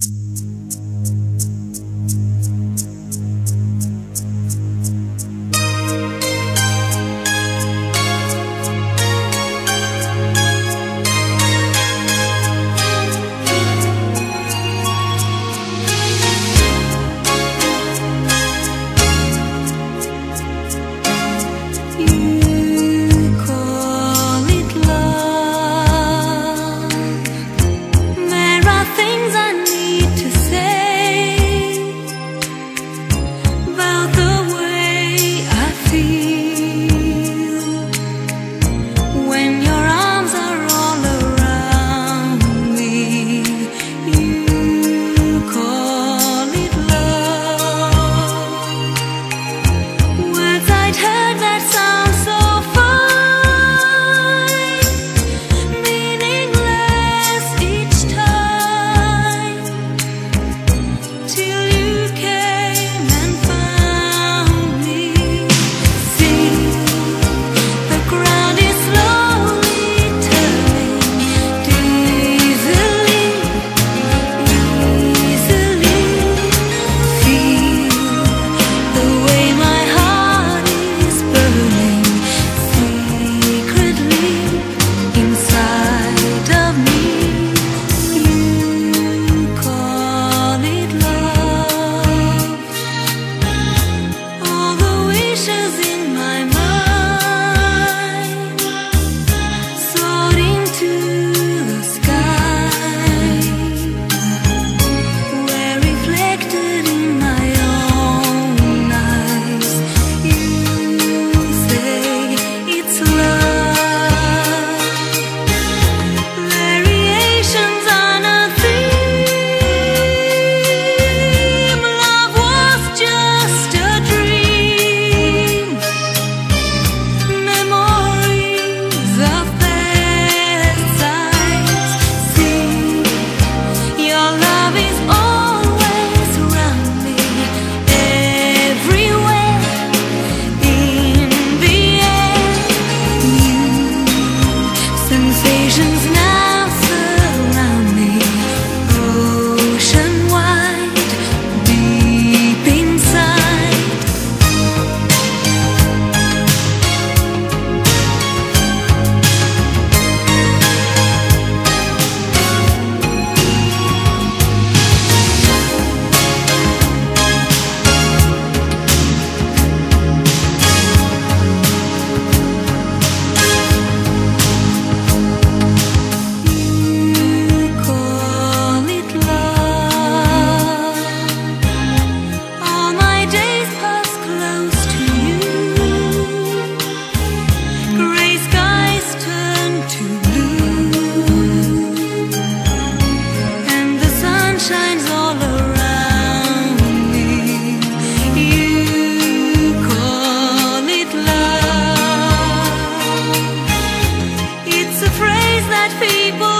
you. People